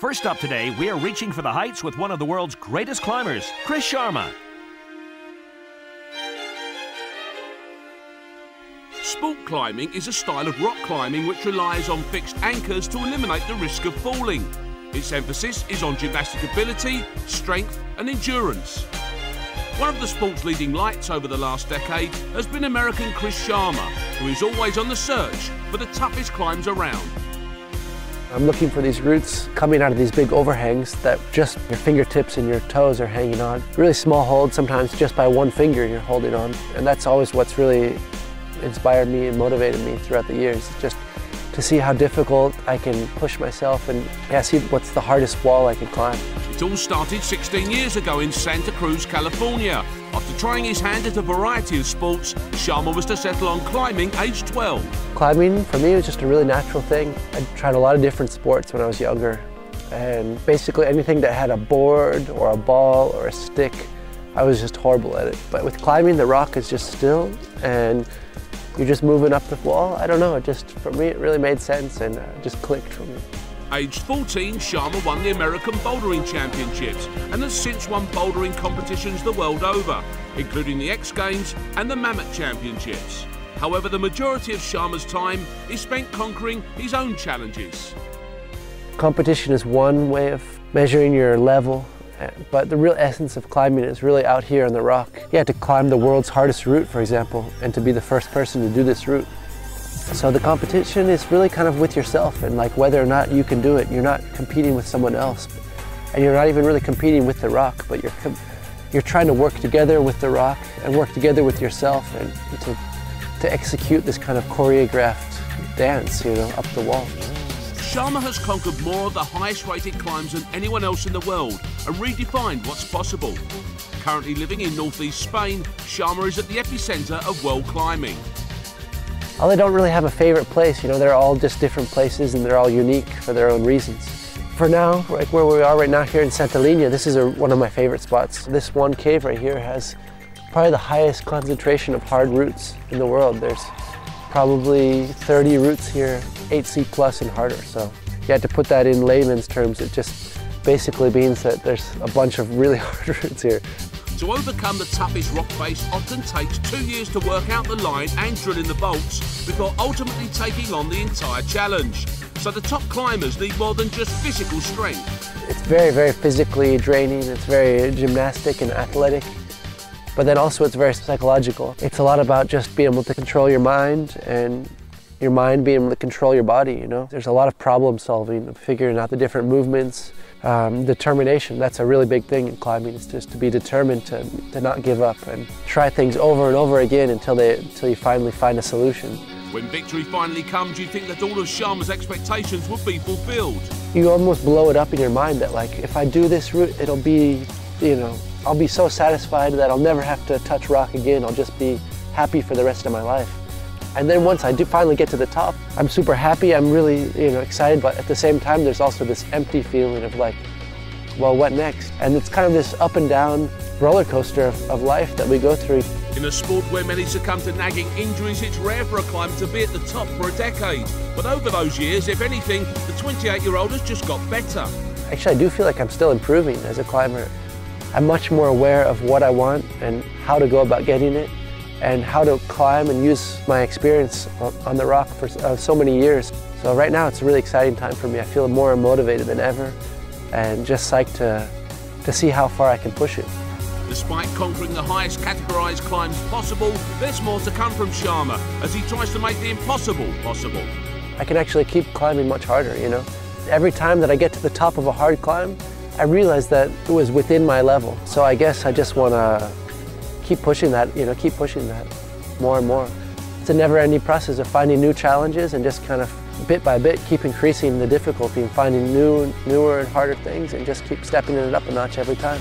First up today, we are reaching for the heights with one of the world's greatest climbers, Chris Sharma. Sport climbing is a style of rock climbing which relies on fixed anchors to eliminate the risk of falling. Its emphasis is on gymnastic ability, strength and endurance. One of the sport's leading lights over the last decade has been American Chris Sharma, who is always on the search for the toughest climbs around. I'm looking for these routes coming out of these big overhangs that just your fingertips and your toes are hanging on. Really small hold, sometimes just by one finger you're holding on. And that's always what's really inspired me and motivated me throughout the years. Just to see how difficult I can push myself and yeah, see what's the hardest wall I can climb. It all started 16 years ago in Santa Cruz, California. After trying his hand at a variety of sports, Sharma was to settle on climbing age 12. Climbing for me was just a really natural thing. I tried a lot of different sports when I was younger and basically anything that had a board or a ball or a stick, I was just horrible at it. But with climbing, the rock is just still and you're just moving up the wall. I don't know, it just, for me, it really made sense and uh, just clicked for me. Aged 14, Sharma won the American Bouldering Championships and has since won bouldering competitions the world over, including the X Games and the Mammoth Championships. However, the majority of Sharma's time is spent conquering his own challenges. Competition is one way of measuring your level but the real essence of climbing is really out here on the rock. You have to climb the world's hardest route, for example, and to be the first person to do this route. So the competition is really kind of with yourself and like whether or not you can do it. You're not competing with someone else. And you're not even really competing with the rock, but you're, you're trying to work together with the rock and work together with yourself and to, to execute this kind of choreographed dance, you know, up the wall. Sharma has conquered more of the highest rated climbs than anyone else in the world and redefined what's possible. Currently living in northeast Spain, Sharma is at the epicentre of world climbing. Well, they don't really have a favourite place, you know, they're all just different places and they're all unique for their own reasons. For now, like where we are right now here in Santa Linya, this is a, one of my favourite spots. This one cave right here has probably the highest concentration of hard routes in the world. There's probably 30 routes here, 8C plus and harder. So you had to put that in layman's terms. It just basically means that there's a bunch of really hard routes here. To overcome the toughest rock face often takes two years to work out the line and drill in the bolts before ultimately taking on the entire challenge. So the top climbers need more than just physical strength. It's very, very physically draining. It's very gymnastic and athletic but then also it's very psychological. It's a lot about just being able to control your mind and your mind being able to control your body, you know. There's a lot of problem solving, figuring out the different movements, um, determination. That's a really big thing in climbing, is just to be determined to, to not give up and try things over and over again until, they, until you finally find a solution. When victory finally comes, you think that all of Sharma's expectations would be fulfilled. You almost blow it up in your mind that like, if I do this route, it'll be, you know, I'll be so satisfied that I'll never have to touch rock again. I'll just be happy for the rest of my life. And then once I do finally get to the top, I'm super happy. I'm really, you know, excited, but at the same time, there's also this empty feeling of like, well, what next? And it's kind of this up and down roller coaster of, of life that we go through. In a sport where many succumb to nagging injuries, it's rare for a climber to be at the top for a decade. But over those years, if anything, the 28-year-old has just got better. Actually, I do feel like I'm still improving as a climber. I'm much more aware of what I want and how to go about getting it and how to climb and use my experience on the rock for uh, so many years. So right now it's a really exciting time for me. I feel more motivated than ever and just psyched to, to see how far I can push it. Despite conquering the highest categorized climbs possible, there's more to come from Sharma as he tries to make the impossible possible. I can actually keep climbing much harder, you know. Every time that I get to the top of a hard climb, I realize that it was within my level. So I guess I just want to keep pushing that, you know, keep pushing that more and more. It's a never-ending process of finding new challenges and just kind of bit by bit keep increasing the difficulty and finding new, newer and harder things and just keep stepping it up a notch every time.